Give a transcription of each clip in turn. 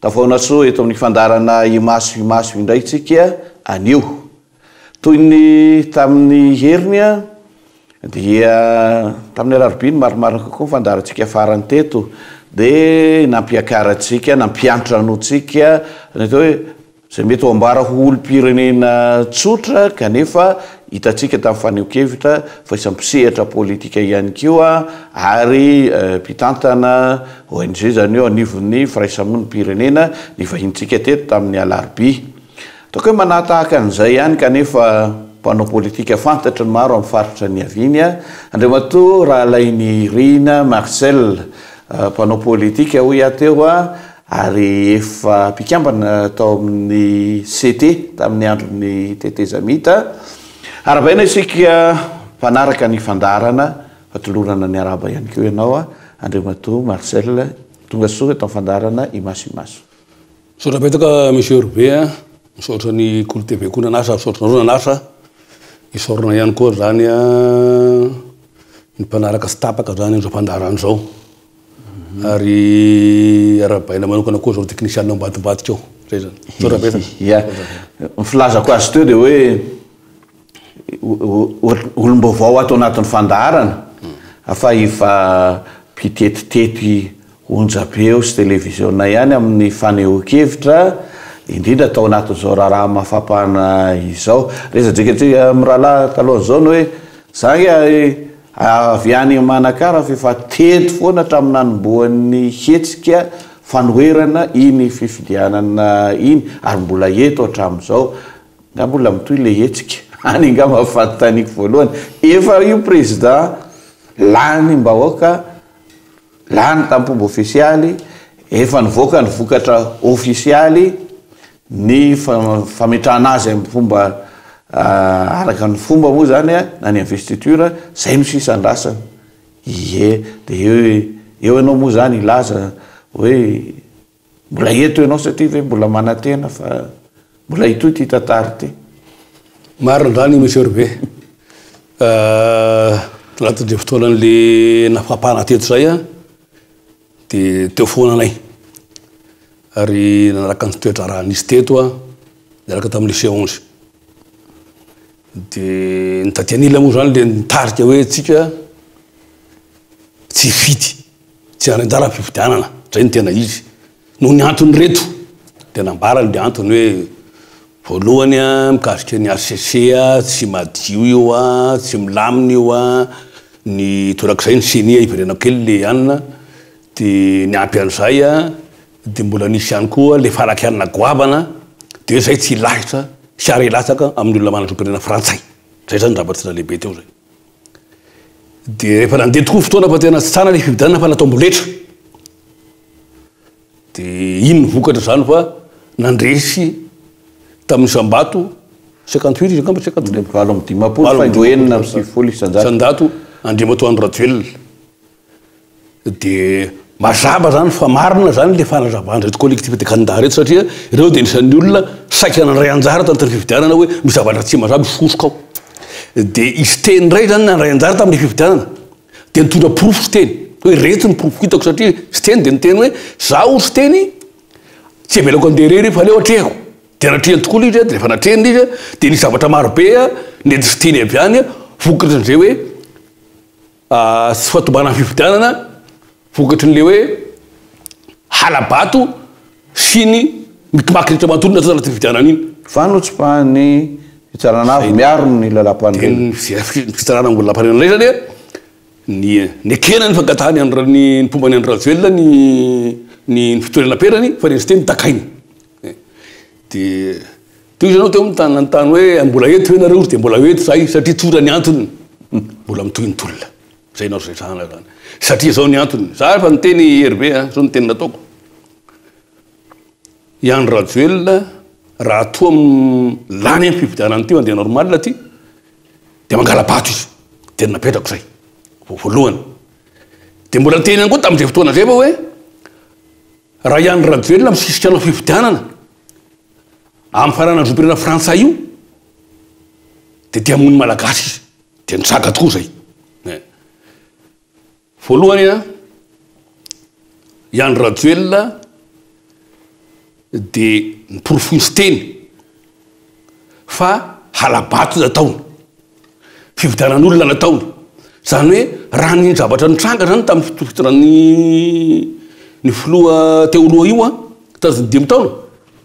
Tavaona soa eto amin'ny fandaharana Imaso Imaso indray tsika anio. Toy ny tamin'ny heriny dia tamin'ny alarobia ny marimarina kokoa ny fandaharantsika farany teto dia nampiakarantsika, nampiantranoantsika ny atao hoe Izay mety ho ambara ho olom-pirenena tsotra kanefa hitantsika tamin'ny fanehoan-kevitra fa isan'ny mpisehatra politika ihany koa ary mpitantana ONG izany eo anivon'ny firaisamonim-pirenena ny vahinintsika teto tamin'ny alarobia. Ataoko hoe manahatahaka an'izay ihany kanefa mpanao politika fantatry ny maro amin'ny faritra niaviany Andriamatoa Rahalainirina Marcel, mpanao politika hoy aho teo, ary efa mpikambana tao amin'ny CT tamin'ny andron'ny tetezamita, arahabaina isika mpanaraka ny fandaharana fa tolorana ny arahaba ihany koa ianao Andriamatoa Marcel, tonga soa eto amin'ny fandaharana Imaso Imaso. Misaotra betsaka Monsieur Hervé a, misaotra ny Kolo TV koa nanasa, misaotra anareo nanasa, isaorana ihany koa zany ny mpanaraka tsy tapaka zany izao fandaharana izao. ary arahabaina manokana koa zao teknisianina ambadimbadika ao. Zay zany. Misaotra betsaka. Ia. Ny filazako azy teo dia hoe olom-baovao ato anatin'ny fandaharana fa efa mpitetitety onjabe eo sy televiziona ihany amin'ny fanehoan-kevitra indrindra tao anatin'izao raharaha mafampana izao. Resadreka antsika mirahalahy talohan'izao ny hoe za ange Avy any Manakara avy efa teto foana hatramin'ny nanombohan'ny hetsika fanoherana iny fifidianana iny ary mbola eto hatramin'izao. Nga mbola mitohy ilay hetsika any angamba ny fanontaniako voalohany. Efa io Président lany mbahoaka, lany tamin'ny mpomba ofisialy, efa nivoaka ny vokatra ofisialy, Ny fametrahana azy amin'ny fomba araka ny fomba moa izany na ny investiture, izay no sisa andrasana. Ie, dia eo eo ianao moa izany hilaza hoe mbola eto ianao satria ve mbola manantena fa mbola hitohy ity tantara ity. Marina izany Monsieur Hervé. Anatin'izay fotoanan'ilay nafampana teto izay, Dia teo foana anay. Ary nanaraka ny toe-draharaha nisy teto aho, niaraka tamin'ny Lycée onze. Dia ny taty an'ila moa zany le nitarika hoe tsika tsy hifidy, tsy handray anjara amin'ny fifidianana, zay no tena izy. Noho ny antony reto, dia nambarany le antony hoe Voalohany a, mikasika ny HCC a, tsy madio io a, tsy milamina io a, ny torak'izay ny ceni a iverenako kely le ihany a, de niampy an'izay a, de mbola nisy ihany koa le faraky hanina goavana de zay tsy lahitra sy ary hilatsaka amin'ny olona manam-pirenena frantsay, zay zany zavatra tena lehibe teo zay. De rehefa nandeha tokoa ny fotoana fa tena tsy tsara le fifidianana fa natao amboletra. Dia iny ny vokatra izany fa nandresy tamin'ny isam-bato cinquante huit izy angamba cinquante neuf? Valo amby dimampolo, valo amby enina amby sivifolo isan-jato. Isan-jato Andriamatoa Andry Rajoelina. Dia mazava izany fa marina izany ilay fanazavan'ireto collectif des candidats ireto satria ireo dia anisan'ny olona saika nandray anjara tamin'ity fifidianana hoe misy zavatra tsy mazava misosoka ao. Dia izy teny indray izany nandray anjara tamin'ilay fifidianana. dia nitondra porofo Siteny hoe ireto ny porofoko hitako satria Siteny dia niteny hoe za o Siteny tsy avelako andeha irery fa aleo atrehako dia natrehany tokoa ilay izy dia rehefa natrehany ilay izy dia nisy zavatra marobe nentin'i Siteny avy any vokatran'izay hoe tsy fahatombanan'ny fifidianana Vokatry ny le hoe hala-bato sy ny mikimakiritra manontolo natao tanatin'ny fifidianana iny. Va notsipahan'ny fitsarana avy miaro ny lalam-panorenana? Dia ny fitsarana ambony lalam-panorenana indray izany ny nekena ny fangatahany an ny mpomba an'i Andry Rajoelina ny ny fitoerana am-perany fa reny Siteny takainy. Dia teo izy ianao teo nitana nanontany hoe mbola eto ve nareo? Izy dia mbola eto izahay satria tsotra ny antony mbola mitohy ny tolona. Zay no azo resahana zany. Satria zao ny antony. Za efa niteny i Hervé a, zao ny teny nataoko. I Andry Rajoelina raha toa lany am-pifidianana ty mandeha normal ty de mangala-bato izy. Teny napetrako zay vao voalohany. De mbola niteny ihany koa tamin'izay fotoana zay fa hoe raha i Andry Rajoelina misisika hanao fifidianana amin'ny faran'androm-pirenena frantsay io de te hamono ny Malagasy izy. Dia nitranga tokoa izay. Eh. Voalohany an, i Andry Rajoelina dia niporofointsy teny fa halabato nataony, fividianan'olona nataony. Izany hoe raha ny zavatra nitranga izany tamin'ny fifidianan'ny ny filoha teo aloha io an, tamin'ny dimy taona,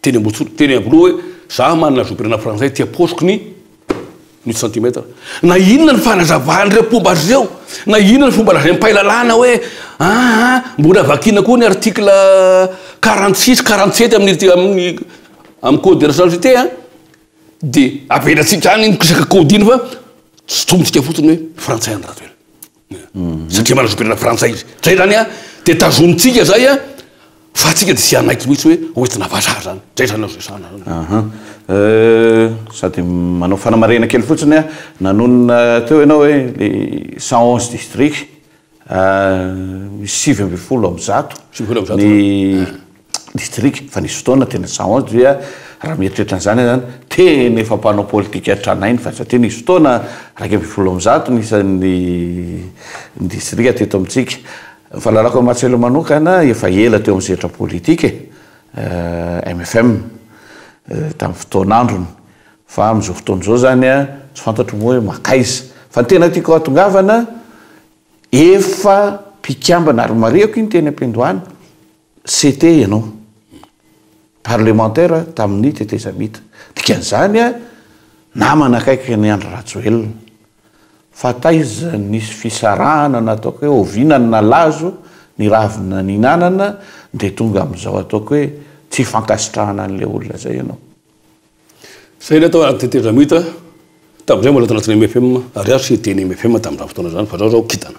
Teny Ambotsotra, teny Aglo hoe za manana zom-pirenena frantsay aty aposiko ny ny centimètre. Na inona ny fanazavan'ireo mpomba azy ireo, na inona ny fomba lazain'ny mpahay lalàna hoe aa mbola vakiana koa ny article quarante six, quarante sept amin'ity amin'ny amin'ny code de la santé ity an, dia avelatsika any ny resaka code iny fa sotomintsika fotsiny hoe frantsay an-dRajoelina. satria manao zokiolona frantsay izy zay zany a de tazonintsika zay a fa atsika de tsy hanaiky mihitsy hoe hoentina vazaha zany zay zany azo resahana zany a. Aha sady manao fanamarihana kely fotsiny a nanonona teo ianao hoe le cent onze districts misy sivy ambin'ny folo amby zato ny distrika fa nisy fotoana teny Sahaoha dia raha mieritreritra an'izany aho izany tena efa mpanao politika tranainy fa satria nisy fotoana iraika ambin'ny folo amby zato ny isan'ny ny distrika teto amintsika. Ny fahalalako an'i Marcelo manokana efa ela teo amin'ny sehatra politika e, MFM tamin'ny fotoan'androny fa amin'izao fotoana izao izany an tsy fantatro moa hoe makaiza. Fa ny tena tiako hahatongavana efa mpikambana ary marihiko iny teny am-piandohana, CT ianao. Parlemantera tamin'ny tetezamita. Dikan'izany a, namana akaiky an'i Andry Rajoelina. Fa taiza ny fisarahana nataoko hoe oviana ny nalazo ny ravina nihinanana dia tonga amin'izao ataoko hoe tsy fankasitrahana an'ilay olona izay ianao. Zay ilay tao anaty tetezamita, tamin'izay mbola tao anatin'ny MFM, ariary sy dieny MFM tamin'izany fotoana izany fa zao zao kintana.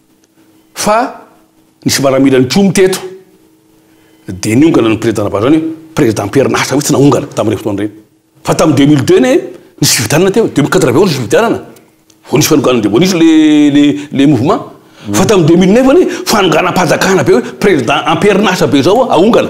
Fa nisy maramila nitromy teto dia niongana ny président Rabadraony hoe président am-perin'asa mihitsy naongana tamin'ireny fotoana ireny. Fa tamin'ny deux mille deux anie nisy fifidianana teo e, deux mille quatre avy eo nisy fifidianana vao nisy fanonganana dia vao nisy le le le mouvement. Fa tamin'ny deux mille neuf anie fanonganam-panjakana be hoe président am-perin'asa be izao aongana.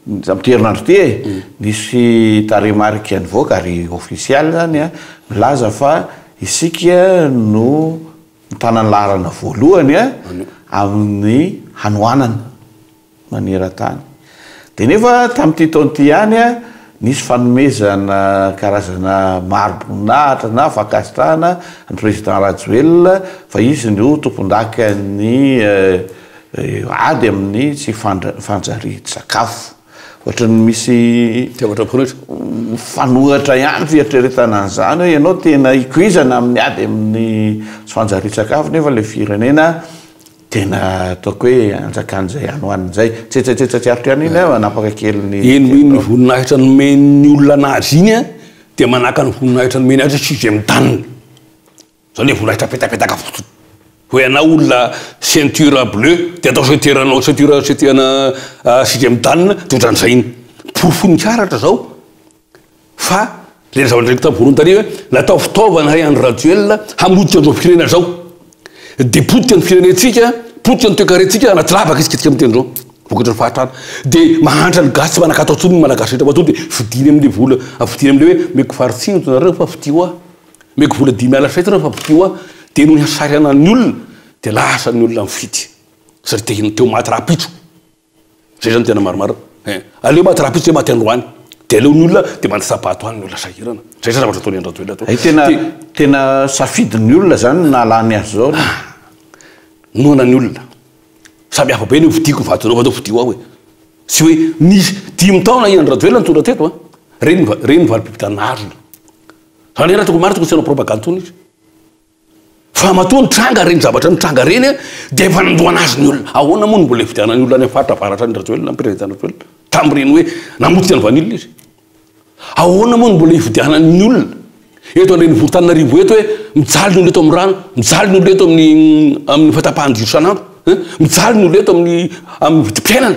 Tamin'ity herinandro ity e, nisy tarehimarika nivoaka ary ofisialy izany a, milaza fa isika no mitana ny laharana voalohany a, amin'ny hanoanana maneran-tany. Dia nefa tamin'ity taona ity ihany a, nisy fanomezana karazana mari-boninahitra na fankasitrahana an'i Président Rajoelina fa izy no tompondakan'ny Ady amin'ny tsy fanjarian-tsakafo. Ohatran'ny misy mifanohitra ihany ny fieritreretana an'izany hoe ianao tena ikoizana amin'ny ady amin'ny tsy fanjarian-tsakafo nefa ilay firenena tena ataoko hoe anjakan'izay any ho any izay. Tsetsatsetsa tsy aritro ihany iny an, manapaka kely ny. Eny moa iny ny voninahitra nomen'ny olona an'azy iny an, dia manahaka ny voninahitra nomen'ny Andriamanitra izy amin'i Dana. Zao le voraitra petapetaka fotsiny hoe anao olona ceinture bleu de atao ceinture anao ceinture ceinture ana sixième dan de otran'izay iny porofon'ny karatra zao fa le ny zava-nireiko tam voalohany tary hoe natao fitaovana i Andry Rajoelina hamotika an'izao firenena zao de potika ny firenentsika potika ny toekarentsika anaty lavaka isika aty am'teny zao vokatry ny fahantrana de mahantra ny gasy tsy manan-katao tsony ny malagasy rehetra matoa de fidiany am'le vola fidiany am'le hoe meko faritsian-jareo fa fidio aho Omeko vola dimy alina fito aho fa avy eo dia ny hasarihana ny olona dia lasa ny olona mifidy satria te hino teo maty rahampitso zay zany tena maromaro eh aleo maty rahampitso dia maty androany dia aleo ny olona dia manasa-bato any ny olona sahirana zay zany zavatra ataony an-dRajoelina teo hay tena tena safidy ny olona zany no nahalany azy zao ah noana ny olona samy hafa be ny hovidiako vatonao fa aleo fidio aho e tsy hoe nisy dimy taona i an-dRajoelina nitondra teto a reny reny ny valim-pifidianana azony Anera toko maro toko tsy hanao propagande tony izy. Fa matoa nitranga reny zavatra nitranga reny a dia efa nandoana azy ny olona. Ahoana moa no mbola hifidianan'ny olona any amin'ny faritra avaratra any Rajoelina, président Rajoelina, tamin'ireny hoe namotika ny vanille izy. Ahoana moa no mbola hifidianan'ny olona eto an-drenivohitAnanarivo eto hoe mijaly ny olona eto amin'ny rano, mijaly ny olona eto amin'ny amin'ny fahatapahan-jiro isan'andro, mijaly ny olona eto amin'ny amin'ny vidim-piainana.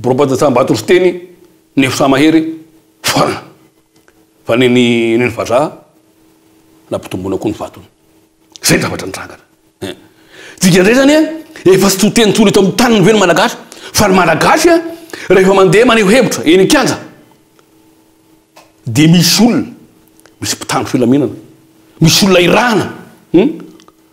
Borobaja Tsambato Siteny Nefosaha Mahery Foarana fa ny ny ny vazaha nampitomboina koa ny vatony. Zay ny zavatra nitrangana. Hein. Dika ndray zany hoe efa tsy to teny tony eto amin'ny taniny ve ny Malagasy fa ny Malagasy rehefa mandeha maneho hevitra eny an-kianja dia misy olona misy mpitandro filaminana, misy olona irahana. Hum.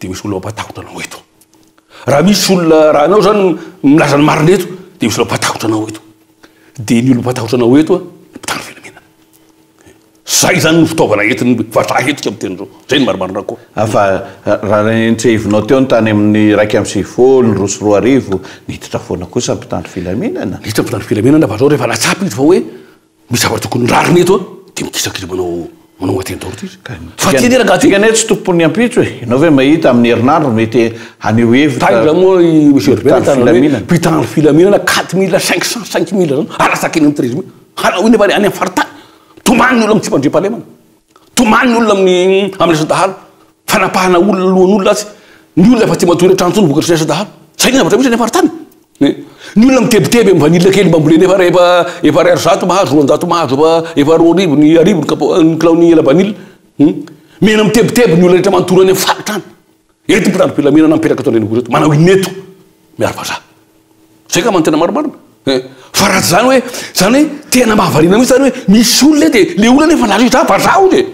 dia misy olona mampatahotra anao eto. Raha misy olona, raha anao zany milaza ny marina eto, dia misy olona mampatahotra anao eto. Dia ny olona mampatahotra anao eto, mpitandro filaminana. Zay zany no fitaovana entiny vazaha hentitra amin'ny teny zao. Zay no marimarina koa. Fa raha ny nitsehivinao teo ny tany amin'ny iraika amby sivifolo, ny roa sy roa arivo, niditra foana kosa ny mpitandro filaminana. Niditra ny mpitandro filaminana fa zao rehefa nahatsapa izy fa hoe Misy zavatra tokony rariny eto a, de mikisakisa manao manao agnatiny daholo ty. Fa tiany rangah ty. Dikany hoe tsy tompon'ny ampitso e. Ianao ve mahita amin'ny herinandro mety haneho hevitra. Taitra zany moa i Monsieur Herbert mpitandro filaminana. Mpitandro filaminana quatre mille cinq cent cinq mille zany aratsaka eny amin'ny treize mille. Hanao inona va re any amin'ny faritany. Tomany ny olona amin'ny tsy mandriampahalemana. Tomany ny olona amin'ny amin'ny asa dahalo, fanapahana olona lohan'olona atsy, ny olona efa tsy matory an-trano intsony vokatry ny asa dahalo. Zay ny zavatra misy any faritany. Ny olona mitebiteby amin'ny vanille kely mba ambolena efa rehefa efa ariary zato mahazo, roanjato mahazo efa efa roa arivo ny arivo ny kapa- ny kilaon'ny ela vanille. Mihena mitebiteby ny olona rehetra manontolo any amin'ny faritra any. Eto mpitandrom-pilaminana mipetraka eto an-drenivohitra eto manao inona eto miaro vazaha? Zay angamba no tena marimarina e! Fa raha tsy zany hoe zany hoe tena mahavariana mihitsy zany hoe misy olona e de le olona nefa la ritra vazaha hono e!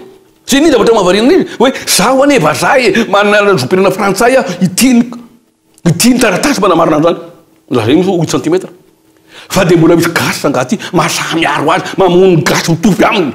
Zay anie zavatra mahavariana indrindra hoe zaho anie vazaha e! Manana zom-pirenena frantsay aho ity ny ity ny taratasy manamarina an'zany la zay mihitsy huit centimètres fa de mbola misy gasy rangah ty mahasaha miaro azy mamono ny gasy mitovy aminy.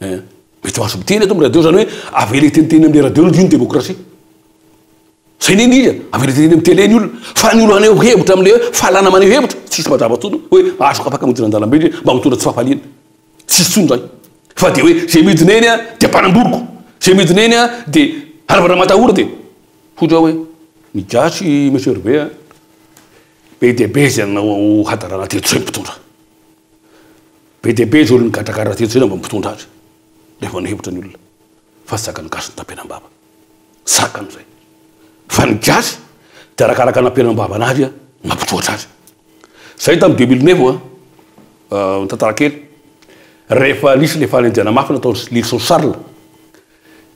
Eh, mety ho azo miteny eto amin'ny radio izany hoe avela hiteniteny amin'ilay radio ny ny demokrasia. Zay ny indrindra, avela hiteniteny amin'ny télé ny olona. Fa ny olo haneho hevitra amin'ilay hoe fahalana maneho hevitra, tsisy mazava intsony hoe azoko afaka midina an-dalambe ndry mba mitondra tsy fahafaliana. Tsisy intsony izany. Fa dia hoe izay midina eny an, dia mpanam-boriko. Izay midina eny an, dia hanaovana matahora dia ohatra hoe ny gasy Monsieur Hervé an, be dia be izay nanao hadarana teto izay mpitondra. Be dia be izao olona mikarakara teto izay na mba mpitondra aza dia efa nihevitra ny olona fa tsy sakan'ny gasy ny tapenam-bava. Sakana izay. Fa ny gasy dia arakaraka ny ampenam-bavany avy no mampitohatra azy. Izahay tamin'ny deux mille neuf an, tantara kely, rehefa nisy ilay fanenjehana mafy nataon'i Lily Charles,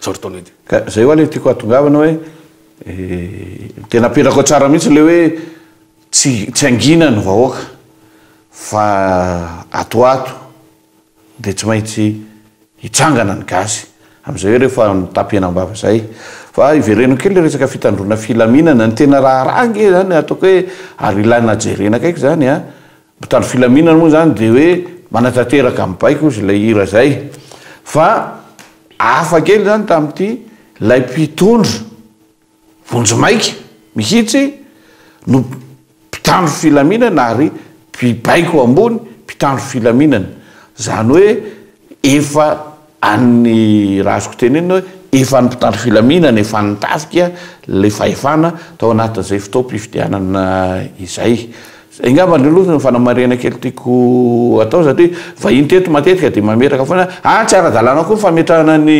Zao ry Toned. Ka zay hoa le tiako ahatongavana hoe tena apetrako tsara mihitsy le hoe tsy tsy hangina ny vahoaka fa ato ho ato de tsy maintsy hitsangana ny gasy amizay hoe rehefa mitapy hena ambava zay. Fa hiverenako kely le resaka fitandroana filaminana, ny tena raharaha nge zany ataoko hoe ary ilaina jerena akaiky zany a, Mpitandro filaminana moa izany dia hoe manatanteraka amin'ny baiko izy ilay hira izay. Fa hafa kely izany tamin'ity, ilay mpitondra vonjimaika mihitsy no mpitandro filaminana ary mpibaiko ambony mpitandro filaminana. Izany hoe. Efa an'ny raha azoko tenenina hoe efa an'ny mpitandro filaminana, efa an'ny tafika ilay fahefana tao anatin'izay fotoam-pifidianana izay. Izay angamba no aloha no fanamarihana kely tiako atao satria vahiny teto matetika dia mametraka foana hoe an tsy ara-dalàna koa ny fametrahana ny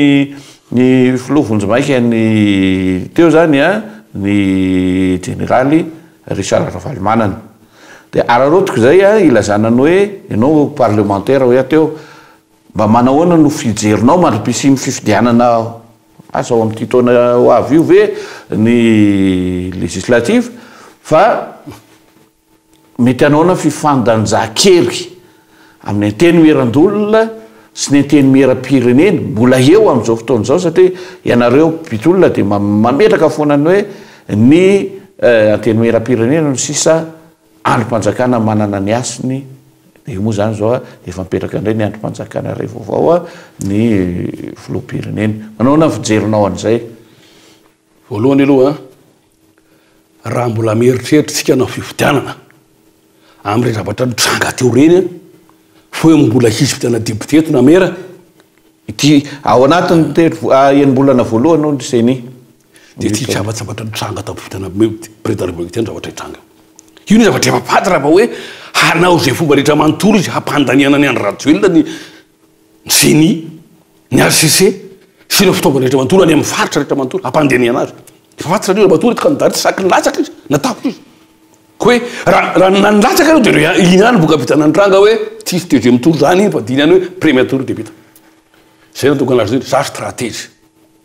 ny filoha vonjimaika ny teo izany an, ny jeneraly Richard Ravalomanana. Dia araraotiko izay an, ilazana ny hoe, ianao parlemantera hoe hateo, mba manahoana no fijerinao mandripisian'ny fifidianana asa ao amin'ity taona ho avy io ve ny législative fa mety hanahoana fifandanjan-kery. Amin'ny Antenimierandoholona sy ny Antenimierampirenena, mbola eo amin'izao fotoana izao satria ianareo mpitolona dia mametraka foana ny hoe ny Antenimierampirenena no sisa andrim-panjakana manana ny hasiny, dia io moa izany izao efa mipetraka indray ny andrim-panjakana iray vaovao, ny Filoham-pirenena. Manahoana ny fijerinao an'izay? Voalohany aloha, Raha mbola mieritreritr'tsika hanao fifidianana amin'ireny zavatra nitranga teo ireny an, fa hoe mbola hisy fifidianana député eto na maire, Ity ao anatin'ny telo enim-bolana voalohany hono ry ceni, dia tsy hisy zava-javatra nitranga tao am-pifidianana président de la république teo ny zavatra hitranga. Io no zavatra efa fantatra fa hoe hanao izay fomba rehetra manontolo izy hampandaniana an'i Andry Rajoelina ny ny ceni, ny HCC sy ireo fitaovana rehetra manontolo any amin'ny faritra rehetra manontolo hampandinihana azy. Efa fantatry nareo ramatoa hoe candidat tsy saky nilatsaka izy na tahotra izy. Koa hoe raha raha na nilatsaka aloha dia ireo iny ihany voka-vitanà ny tranga hoe tsisy deuxième tour izany iny fa dinihany hoe premier tour dia vita. Izay no antonga an'azy hoe za stratejy.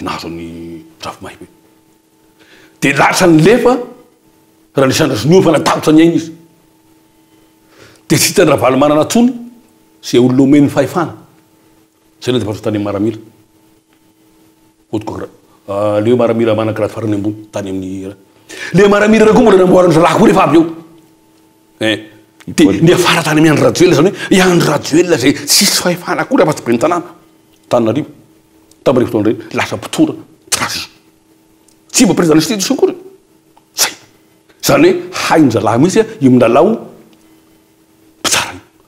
ny nahazo an'i Rafimaimbo iny. Dia lasa nilefa Randrisandrasonio efa natambatra ny ainy izy. Dia tsy hitan'i Ravalomanana intsony izay olona omen'ny fahefana. Izay no tafatotra tany amin'ny maramila. Haute cour. Ilay hoe maramila manan-karady farany ambony tany amin'ny. Ilay maramila iray koa mbola namboarin-dry Rakory efa avy eo. Eh. Dia niafara tany amin'i Andry Rajoelina izany hoe i Andry Rajoelina izay tsisy fahefana akory afa-tsy ben'ny tanàna. Antananarivo. Tamin'ireny fotoana ireny. Lasa mpitondra. Trash. Tsy mba président d'institution akory. Zay. Izany hoe hain-dRalahy mihitsy io milalao mpitsara io.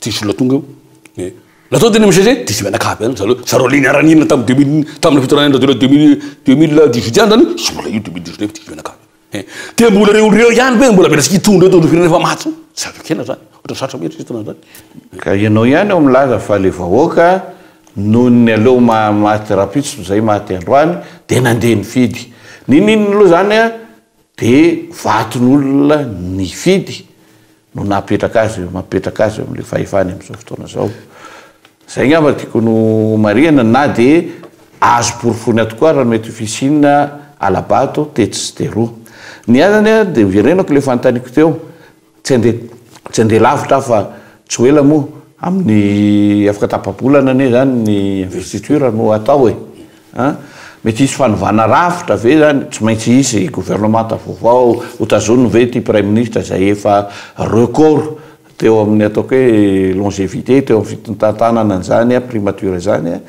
Tsisy olona tonga eo. Eh, Natao teny amin'ny CG, diso mianakavy ihany ry zareo. Ry zareo le niara-nihinana tamin'ny deux mille, tamin'ny fitondrana Andry Rajoelina deux mille, deux mille dix huit ihany zany, tsy mbola io deux mille dix neuf, diso mianakavy. Eh, dia mbola ireo olona ireo ihany ve no mbola miresaka hitondra eto ny firenena efa maty io? Tsy azoko tena zany. Ohatra sarotra mihitsy ny fitondrana zany. Ka ianao ihany aho milaza fa le vahoaka noho ny aleo ma- maty rahampitso izay maty androany dia nandeha nifidy. Ninoninona aloha zany a? Dia vaton'olona nifidy no napetraka azy eo, mapetraka azy eo amin'ilay fahefany amin'izao fotoana izao. Izay angamba tiako nomarihana na dia azo porofoina tokoa ary mety ho fisiana hala-bato tetsy sy teroa. Ny ahy izany dia noverenako ilay fanontaniako teo, Tsy handeha tsy handeha lavitra aho fa tsy ho ela moa amin'ny afaka tapa-bolana anie izany ny investiture no atao e! a! Mety hisy fanovana rafitra ve izany? Tsy maintsy hisy gouvernemanta vaovao, hotazoniny ve ity praiminisitra izay efa record teo amin'ny ataoko hoe longevité teo amin'ny fitantanana an'izany primature izany?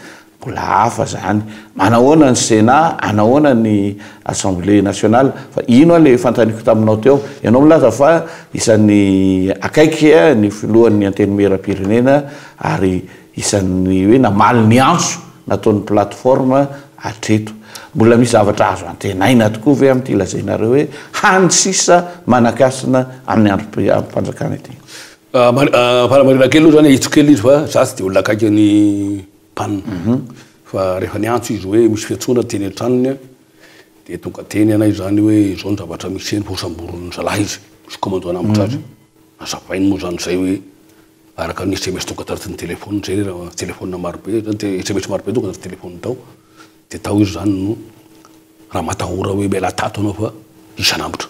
Mbola hafa zany. Manahoana ny Sénat, anahoana ny Assemblée nationale. Fa ino an le fantaniako taminao teo. Ianao milaza fa isan'ny akaiky ny filohan'ny Antenimieram-pirenena ary isan'ny hoe namaly ny antso nataon'ny plateforme hatreto. Mbola misy zavatra azo antenaina tokoa ve amin'ity lazainareo hoe hany sisa manankasina amin'ny androm-panjakana ity? Fanamarihana kely aloha zany, ahitsiko kely izy fa za tsy de olona akaiky an'i panne, fa rehefa niantso izy hoe misy fiantsoana teny an-tranony dia tonga teny anay izany hoe izao ny zavatra misy eny fa hosamborin'ny zalahy izy, misy commando hanambotra azy, hazavainy moa izany izay hoe araka ny sms tonga taritin'ny téléphone zay le raha téléphone marobe zany dia sms marobe tonga taritin'ny téléphone tao dia tao izy izany no raha matahora hoe miala tato ianao fa hisy hanambotra.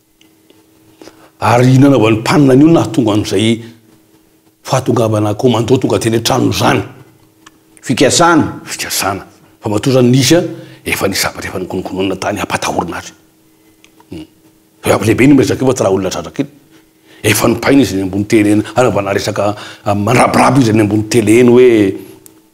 Ary nanaovan'ny mpanina an'io nahatonga an'izay fahatongavana commando tonga teny an-tranony izany. Fikasana. Fikasana. Fa matoa izany nisy an, efa nisy zavatra efa nokonokonoina tany hampatahorina azy. Hum. Fa efa lehibe iny miresaka io fa tsy raha olona trandraka iny. Efa nopaina izy eny ambony tele eny, hanaovana resaka, mandrabiraba izy eny ambony tele eny hoe.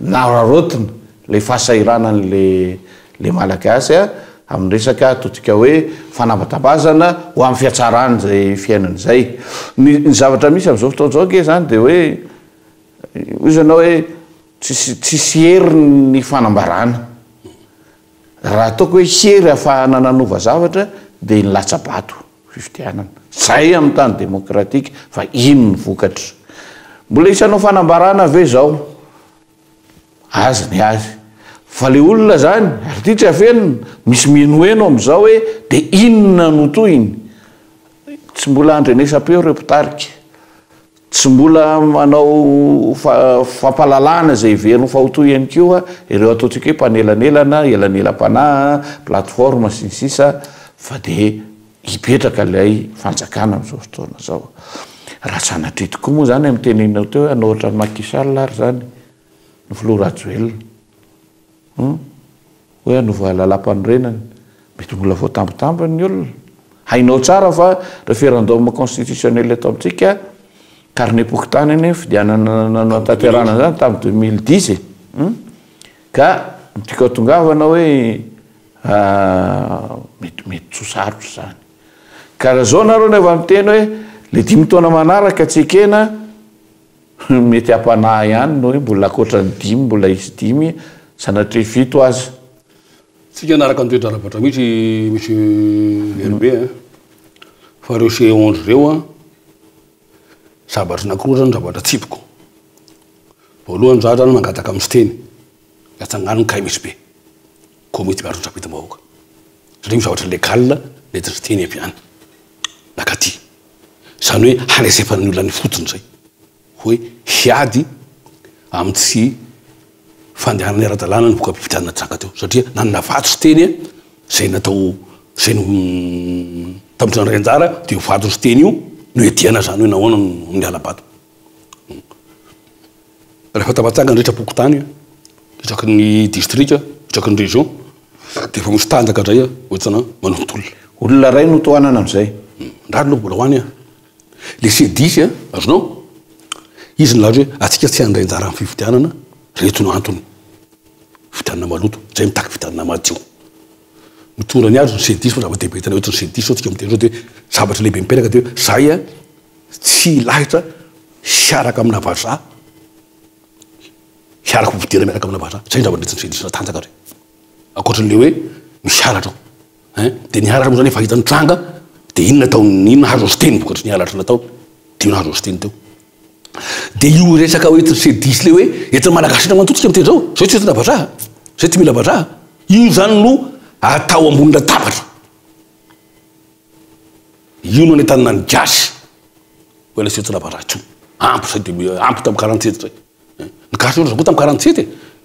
Nararaotina ilay fahasahiranany ilay Malagasy amin'ny resaka atodika hoe fanambatabazana ho amin'ny fihatsarany izay fiainany izay. Ny zavatra misy amin'izao fotoana izao ange izany dia hoe, hoy isanao hoe tsisy hery ny fanambarana. Raha ataoko hoe hery ahafahana nanova zavatra dia ny latsa-bato. fifidianana. Zay amin'ny tany demokratika fa ino ny vokatra? Mbola hisy hanao fanambarana ve zao? Azy ny azy. Fa le olona zany, ary ty tsy afenina, misy mihenoheno amizao hoe de inona no tohiny? Tsy mbola andrenesam-peo reo mpitarika. Tsy mbola manao fampahalalana izay heveriny fa ho toy ihany koa ireo ataontsika hoe mpanelanelana, elanelam-panahy, plateforme sy ny sisa fa dia hipetraka ilay fanjakana amin'izao fotoana izao. Raha sanatria tokoa moa izany amin'ny teninao teo hoe hanao ohatran'i Macky Sall ary izany ny filoha Rajoelina. Humm hoe hanova lalampanorenana, mety mbola voatambitambiny ny olona. Hainao tsara fa referendum constitutionnel eto amintsika, karnem-pokontany anie ny fifidianana nanatanterahana an'izany tamin'ny deux mille dix e! Humm ka ny tiako hatongavana hoe mety mety tsy ho sarotra izany. Ka raha izao nareo no efa miteny hoe le dimy taona manaraka tsy ekena, Mety hampanahy ihany ny hoe mbola ankoatra ny dimy mbola hisy dimy sanatria fito aza. Tsika hanaraka ny toe-draravatra mihitsy Monsieur Verbe a! Fa ireo ce onze ireo an, zavatry ny ankohonana no zavatra atsipiko. Voalohany za zany mangataka amin'ny Siteny ny atsanganon'ny KMSP, Komity miaro ny Safidim-bahoaka, satria misy zavatra legal nentin'ny Siteny avy any, nankaty. Izany hoe hanesefan'ny olona ny fotony izay hoe hiady amin'ny tsy fandehanany ara-dalàna ny voka-pifidianana tranga teo satria nanana vato sy teny izay natao izay notambotrany iray anjara dia io vato sy teny io no hiadiana izany hoe nahoana no miala-bato. Rehefa tafatsangana ny ritra-pokontany, ritraky ny distrika, ritraky ny région, dia efa misy tanjaka indray hoentina manontolona. Olona iray no tohanana amin'izay. Ndrany aloha mbola ho any an. Ilay CDIS, azonao? Izy nilaza hoe antsika tsy handray anjara amin'ny fifidianana, ireto no antony, fifidianana maloto, izay mitaky fifidianana madio. Mitondra ny azy ny CEDIS fa zava-dehibe tena eto ny CEDIS zao tsika miteny zao de zavatra lehibe mipetraka de hoe zay a tsy hilahitra hiaraka amina vazaha hiaraka ho voadera miaraka amina vazaha zay ny zava-drehetra ny CEDIS natanjaka re ankoatran'le hoe misy halatra ao ein de ny halatra moa zany efa hita nitranga de inona ataon'ny inona hazo azo teny vokatry ny halatra natao de io nahazo azy teny teo. Dia io resaka hoe trichediste le hoe eto Malagasy naman toa tsika miteny zao, zay tsy tena vazaha, zay tsy mila vazaha, io zany no atao ambony latabatra, io no anentanana ny gasy hoe le tsy tena vazaha intsony, ampy zay de ampy tam quarante sept zay, ny gasy efa nozakao tam quarante sept e.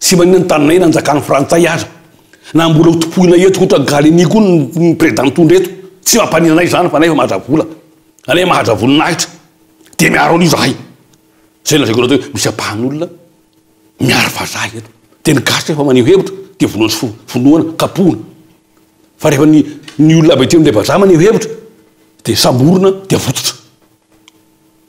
Tsy maninona ny taninaina anjakan'ny frantsay aza na mbola ho tompoina eto ohatra Gallieni koa ny président tondra eto tsy mampaninona anay izany fa anay efa mahaza vola anay mahaza voninahitra dia miaro an'io zahay zay no lazaiko anareo misy ampahan'olona miaro vazaha eto dia ny gasy rehefa maneho hevitra dia vonoina sy vonoina kapohina fa rehefa ny ny olona avy aty amin'ilay vazaha maneho hevitra dia samborina dia vototra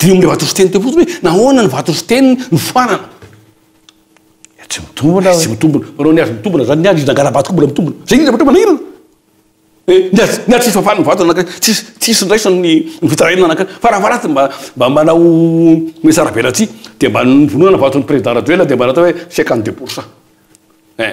Diniho amin'ilay vato siteny teo fotsiny hoe nahoana ny vato siteny no foanana. Dia tsy mitombina hoy. Tsy mitombina. Manao ny azy mitombina izany, ny azy izy nangala-bato koa mbola mitombina. Izay ny zavatra manahirana. Eh, ny azy, ny azy tsisy fafan'ny vato nanakaiky, tsisy, tsisy ndraisany ny ny fitarainana nanakaiky. Faravaratsiny mba, mba manao homesaravelatsia, dia mba ny vonoina ny vaton'i Président Rajoelina dia mba natao hoe cinquante deux pour cent. Eh.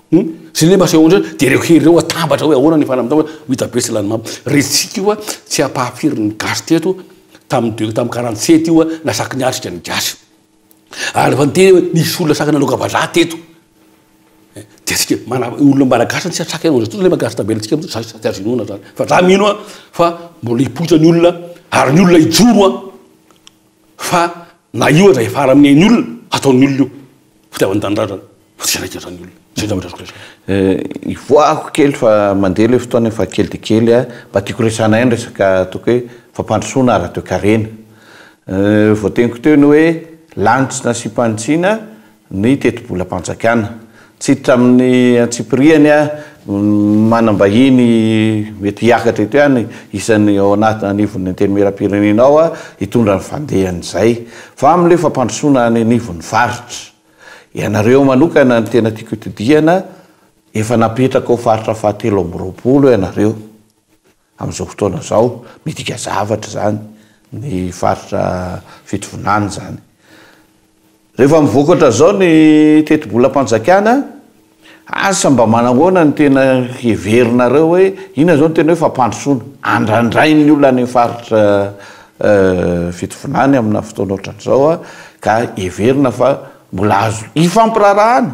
Hum? Zay le maseho indray dia ireo hery ireo atambatra hoe ahoana ny hifanana amin'izao hoe ho hita be sy lany mabo. Ry tsika io a, tsy ampahafiry ny gasy teto tamin'ny deux tamin'ny quarante sept io a, nasaky ny atrika ny gasy. Ary efa niteny hoe nisy olona saky naloka vazaha teto. Eh, dia tsika mana olona malagasy ny tsy atraka eo zao le malagasy tabelantsika mihitsy zay tsy azo inoana zany. Fa za mino a fa mbola hipoitra ny olona ary ny olona hijoro a. Fa na io aza efa ara amin'ny ain'ny olona, ataon'ny olona io. Fitiavan'ny tanindrazana, fa tsy andraikitran'ny olona. Izay zavatra azoko resaka. Hivoahako kely fa mandeha ilay fotoana fa kely dia kely a. Mba tiako resahana ihany resaka ataoko hoe fampandrosoana ara-toekarena. Voateniko teo ny hoe lantsina sy mpantsina ny tetibolam-panjakana. Tsy hiditra amin'ny antsipiriany ny manam-bahiny mety hiakatra eto ihany isan'ny ao anaty anivon'ny Antenimierampirenena ao hitondra ny fandehany izay fa amin'ilay fampandrosoana any anivon'ny faritra. Ianareo manokana no tena tiako hitodihana, efa napetraka ho faritra fahatelo amby roapolo ianareo. Amin'izao fotoana izao, midika zavatra izany ny faritra fitovinany izany. Rehefa mivokatra izao ny tetibolam-panjakana, asa mba manahoana ny tena heverinareo hoe inona izao no tena hoe fampandrosoana andrandrain'ny olona any amin'ny faritra fitovinany amina fotoana ohatran'izao ka heverina fa mbola azo ifampiraharahana?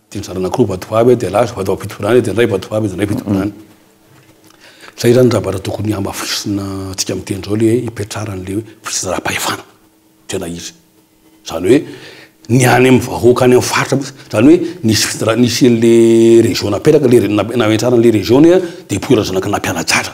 Dimy zaran'akoho vatoavy dia laza vatoavy fito birany dia indray vatoavy dia indray fito birany. Izay zany zavatra tokony hamafisina antsika miteny izao le hoe hipetrahana an'le hoe fizaram-pahefana tena izy. Zany hoe ny any amin'ny vahoaka any amin'ny faritra mihitsy. Zany hoe nisy fizara- nisy an'le région napetraka le re- na- nametrahana an'le région ny depois Razanakana mpiana-jatra.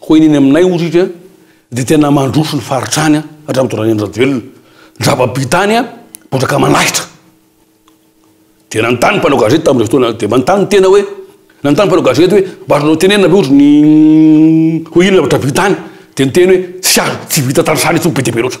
Hoy ny eny aminay hoy Riri a, dia tena mandroso ny faritra any hatramin'ny taona enina Rajoelina. Ny zava-bita any a, bozaka manahitra. Dia nanontany ny mpanao gazety tamin'izay fotoana, dia manontany ny tena hoe, nanontany ny mpanao gazety hoe, mba azonao tenenina ve ohatry ny hoe inona ny zavatra vita any? Dia niteny hoe, tsy azoko, tsy vita tany sahala intsony, be dia be loatra.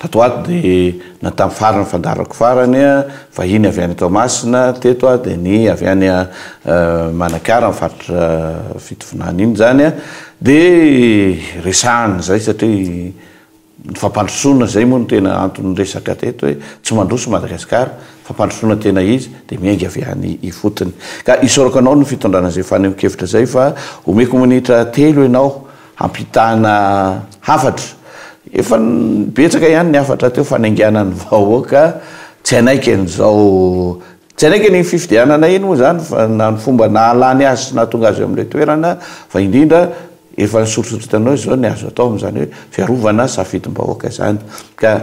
Tato ho ato dia na tamin'ny faran'ny fandaharako farany, vahiny avy any Toamasina teto dia ny avy any Manakara amin'ny faritra Fitovinany iny izany dia resahana izay satria ny fampandrosoana izay moa no tena anton'ny resaka teto hoe tsy mandroso i Madagasikara, fampandrosoana tena izy dia miainga avy any ifotony. Ka isaorako anao ny fitondrana izay fanehoan-kevitra izay fa omeko minitra telo ianao. hampitana hafatra. Efa betsaka ihany ny hafatra teo fanaingana ny vahoaka tsy hanaiky an'izao tsy hanaiky an'iny fifidianana iny moa izany fa na ny fomba nahalany azy sy nahatonga azy eo amin'ilay toerana fa indrindra efa nisoritsory hitanao izao ny azo atao amin'izany hoe fiarovana safidim-bahoaka izany ka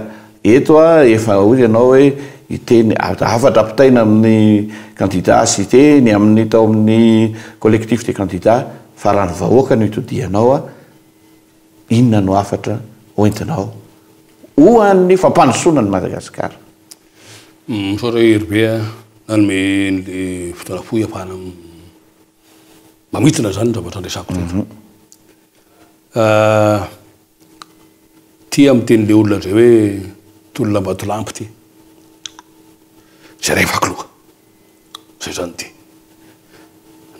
eto a efa hoy ianao hoe hiteny hafatra ampitaina amin'ny kandida sy hiteny amin'ny tao amin'ny collectif des candidats Fa raha ny vahoaka no itodihanao a, inona no hafatra hoentinao ho an'ny fampandrosoana an'i Madagasikara? Misaotra Hery be a, nanome an'le fotoana fohy afahana mamintina zany ny zavatra andresako teto. Tia miteny le olona zay hoe tolona ambatolampy ty. Zay revako loha. Zay zany ty.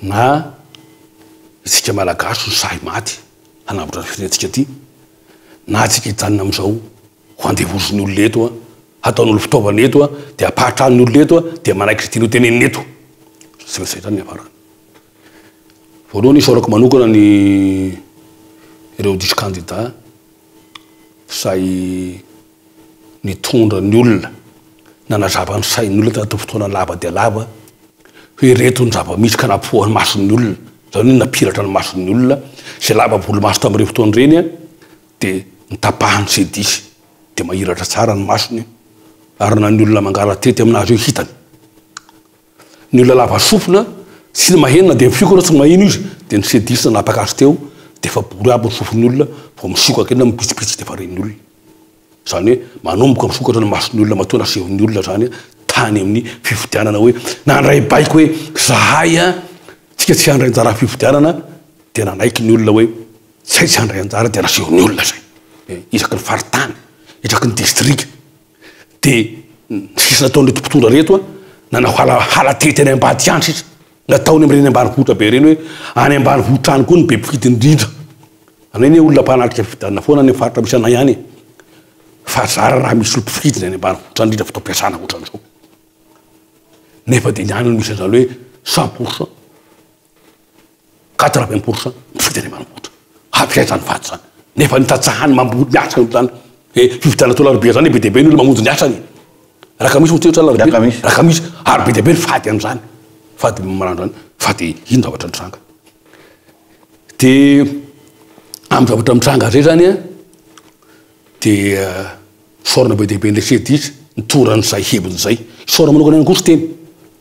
Na isika malagasy no sahy maty hanambotra ny firenentsika ty, na tsika hijanona amizao ho andevoziny olona eto an, hataony ho fitaovana eto an, de apahatrany olona eto an, de manaiky ze tiany ho tenenina eto. Zay zany ny afarany. Voalohany isaorako manokana ny ireo diso kandida izay nitondra ny olona nanazava ny sain'ny olona tanaty fotoana lava dia lava hoe ireto ny zava-misy ka napohan'ny mason'ny olona, izany hoe nampiratra ny mason'ny olona, izay lava volomaso tamin'ireny fotoana ireny dia notapahany tsy diso dia mahiratra tsara ny masony ary na ny olona mangala-tety aminazy eo hitany. Ny olona lava sofina sy ny maheno na dia mifioko aza tsy maheno izy dia ny sedis nanapaka azy teo dia efa bory aby ny sofin'ny olona vao misokaka iny na mipitsipitsy dia efa ren'ny olona. Izany hoe manomboka misokatra ny mason'ny olona matoa nasehon'ny olona izany tany amin'ny fifidianana hoe nandray baiko hoe zahay tsika tsy handray anjara amin'ny fifidianana dia nanaiky ny olona hoe tsy hay tsy handray anjara dia nasehon'ny olona izay isaky ny faritany isaky ny distrika. Dia nisy nataon'ireto mpitondra ireto a, nanao hala hala tety any Ambatiantra izy. Nataony amin'ireny ambanivohitra be ireny hoe any ambanivohitra any koa no be mpifidy indrindra. Anay anie olona mpanatrika fifidianana foana any faritra misy anay any e. Fa zara raha misy olo mpifidy ny any ambanivohitra any indrindra fotoam-piasana hoatran'izao. Nefa dia ny any no misy an'izany hoe cent pour cent. Quatre vingt pour cent ny fidiny ambanivohitra. Hatraiza zany vato zany? Nefa ny tantsaha ny mamboly ny asa zany e fividianana tôla be zany be dia be ny olona mamonjy ny asany e. Raha ka misy ohatra hoe raha misy raha ka misy ary be dia be ny fady an'izany. Fady marandrano zany fady ino ny zavatra nitranga. De amin'ny zavatra mitranga zay zany a dia fisaorana be dia be an'ilay CDIS nitoran'izay heviny zay. Isaorana manokana ihany koa Siteny.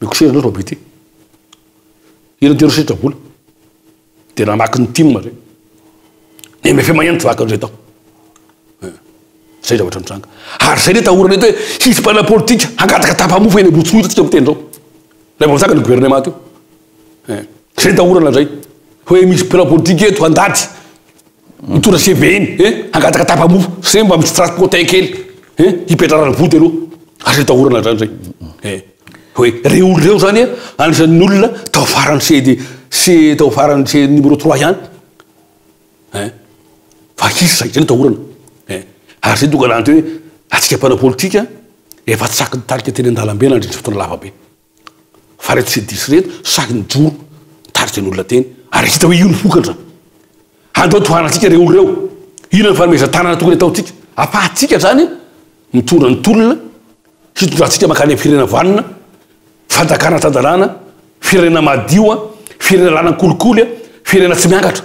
Mikoserana ohatry ny baby Ianareo telo sendra vola dia namaky ny tim nareo. Ny MFM ihany tsy vaky an'izay tao. Zay zavatra nitranga. Ary zay ny atahorana eto hoe hisy mpanao politika hangataka tapa-mofo eny Ambohitsorohitra atsika miteny zao. Ilay vao misakana ny governemanta io. Zay dahorana zay. Hoe misy mpanao politika eto handady mitondra CVN eh hangataka tapa-mofo zay mba misy trace potin kely eh hipetrarana vody aloha. Ary dahorana zany zay. Eh hoe rey olona reo zany eh anisan'ny olona tao afaran'ny CD se tao afaran'ny ce numéro trois ihany eh fa hisy zay zay dahorana. Eh ary zay tokana antony hoe antsika mpanao politika efa tsaky ny tarika teny an-dalambe nandritry ny fotoana lava be. Fa ireto tsy diso ireto sahy nijoro nitarika ny olona teny ary hita hoe io ny vokatra. Andao tohanantsika ireo olona ireo. Inona ny fanomezan-tanana tokony hataontsika afahantsika izany mitondra ny tolona hitondrantsika mankany amin'ny firenena vanona, fanjakana tan-dalàna, firenena madio, firenena lalan-kolikoly, firenena tsy miangatra.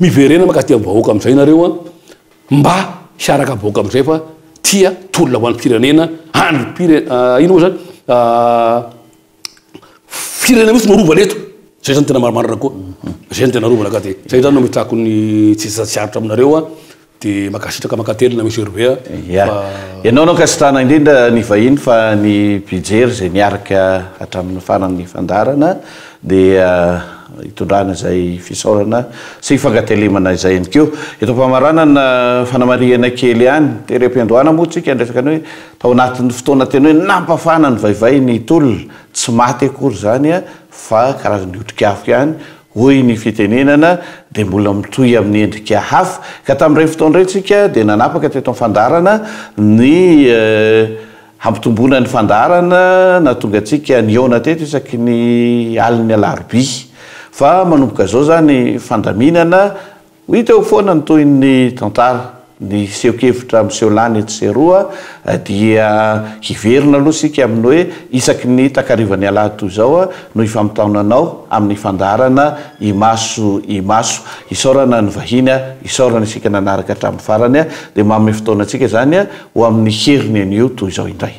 Miverena mankaty amin'ny vahoaka amin'izay nareo an! Mba hiaraka vahoaka amin'izay fa tia tolona ho an'ny firenena any pire ino moa zany firenena mihitsy no arovana eto zay zany tena marimarina koa zay no tena arovana ka de zay zany no ametrahako ny tsisy tsy aritra aminareo an! De makasitraka makatelina Monsieur Hervé a. Ya. Ianao no ankasitrahana indrindra ny vahiny fa ny mpijery izay niaraka hatramin'ny faran'ny fandaharana dia itondrana izay fisaorana sy fankatelemana izay ihany koa. Eto am-pamaranana fanamarihana kely ihany, tery am-piandohana moa tsika niresaka ny hoe tao anatin'ny fotoana tena hoe nampafana ny vaivay ny tolona, tsy maty akory izany fa karazan'ny otrikafo ihany Hoy ny fitenenana dia mbola mitohy amin'ny endrika hafa, ka tamin'ireny fotoana ireny isika dia nanapaka teto amin'ny fandaharana ny hampitomboana ny fandaharana nahatonga antsika nihaona teto isaky ny alin'ny alarobia, fa manomboka izao izany fandaminana Ho hita eo foana ny tohin'ny tantara. Ny seho-kevitra miseho lany etsy sy eroa dia hiverina aloha isika amin'ny hoe isaky ny takarivan'ny alahady toy izao no hifampitaona anao amin'ny fandaharana imaso imaso. Isaorana ny vahiny, isaorana isika nanaraka hatramin'ny farany dia manome fotoana antsika izany ho amin'ny heriny anio toy izao indray.